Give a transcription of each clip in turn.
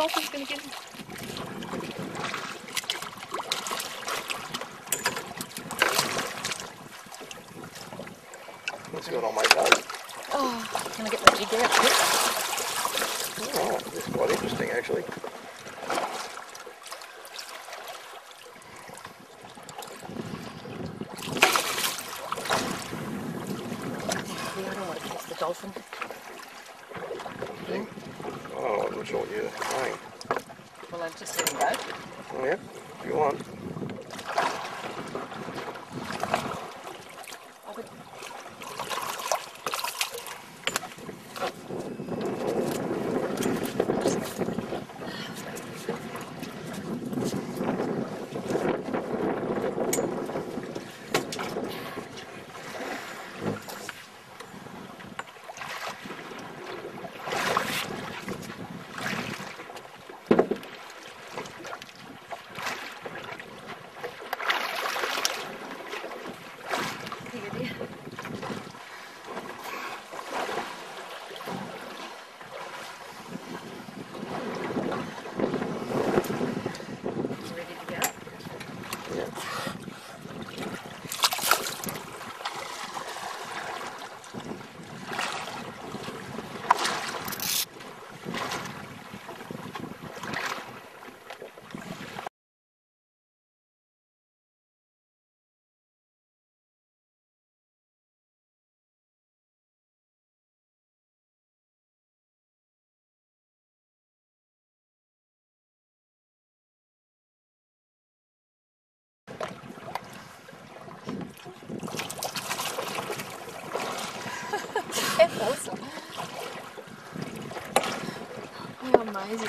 dolphin's going to get him. Let's what I'll make those. Oh, can I get my jig out? Oh, this is quite interesting actually. I don't want to catch the dolphin. Thing. I'm not sure what you're. Well, I've just go. Oh yeah, if you want. Awesome. Oh, amazing.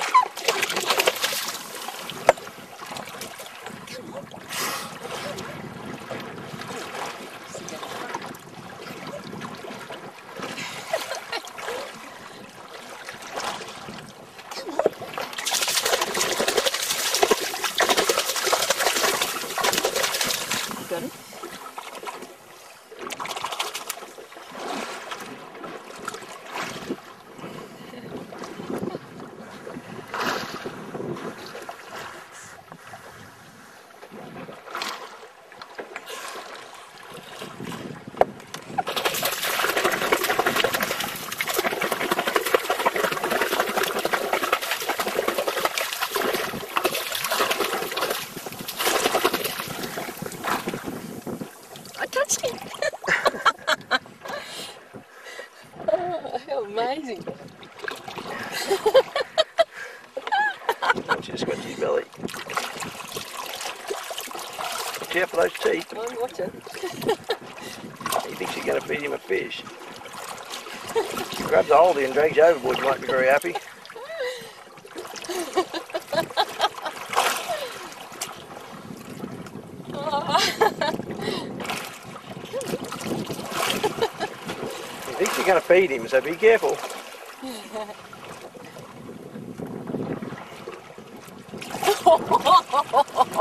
Got? I touched him. oh, how Watch you squinch his belly. Out for those teeth. I'm watching. He thinks you're going to feed him a fish. He grabs a hold of you and drags you overboard, you won't be very happy. He thinks you're going to feed him, so be careful.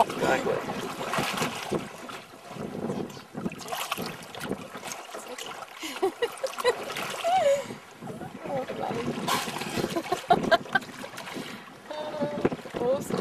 Exactly. Oh, bloody. awesome.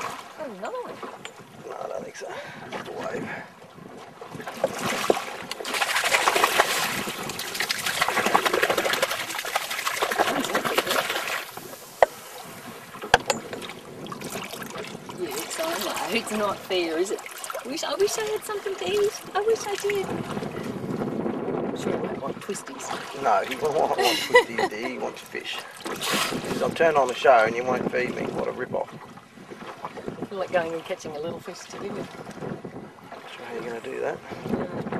Another one. No, I don't think so. Just a wave. It's not fair, is it? I wish, I wish I had something to eat. I wish I did. I'm sure I won't want twisties. No, he won't want twisties. He wants fish. He I'll turn on the show and you won't feed me. What a rip-off. Feel like going and catching a little fish isn't it? Not sure how you're going to do that. Yeah.